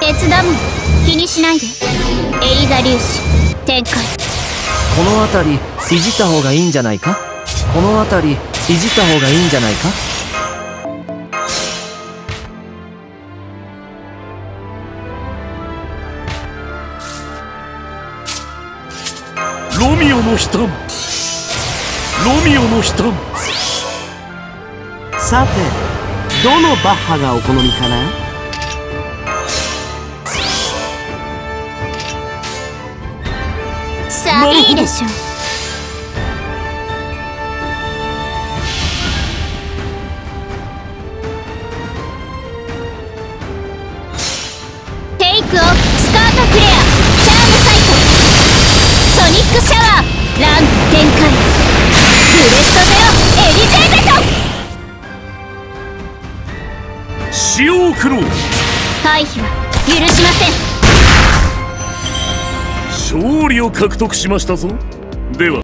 別だもん気にしないで。エリザ粒子展開。この辺りいじった方がいいんじゃないか？この辺りいじった方がいいんじゃないか？ロミオの悲嘆ロミオの悲嘆さてどのバッハがお好みかな？さあいいでしょう。テイクオフスカートクレアチャームサイトソニックシャワーラン展開。ブレストゼオエリゼーベト。使用苦労回避は許しません勝利を獲得しましたぞ。では